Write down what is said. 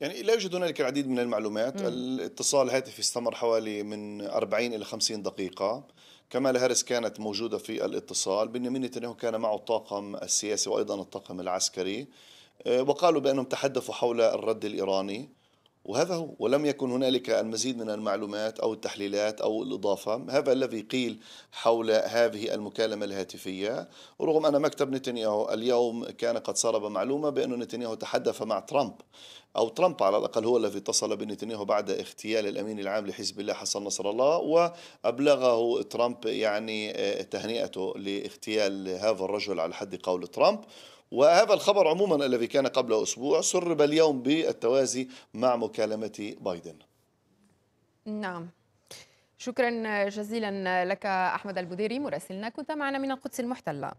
يعني لا يوجد هنالك العديد من المعلومات. الاتصال الهاتفي استمر حوالي من 40 إلى 50 دقيقة. كمالا هاريس كانت موجودة في الاتصال. بنيامين نتنياهو كان معه الطاقم السياسي وأيضا الطاقم العسكري. آه، وقالوا بأنهم تحدثوا حول الرد الإيراني. وهذا هو ولم يكن هنالك المزيد من المعلومات أو التحليلات أو الإضافة. هذا الذي قيل حول هذه المكالمة الهاتفية. رغم أن مكتب نتنياهو اليوم كان قد سرب معلومة بأن نتنياهو تحدث مع ترامب. أو ترامب على الأقل هو الذي اتصل بنتنياهو بعد اغتيال الأمين العام لحزب الله حسن نصر الله وأبلغه ترامب يعني آه، تهنئته لاغتيال هذا الرجل على حد قول ترامب. وهذا الخبر عموما الذي كان قبل أسبوع سرب اليوم بالتوازي مع مكالمة بايدن. نعم. شكرا جزيلا لك أحمد البديري مراسلنا. كنت معنا من القدس المحتلة.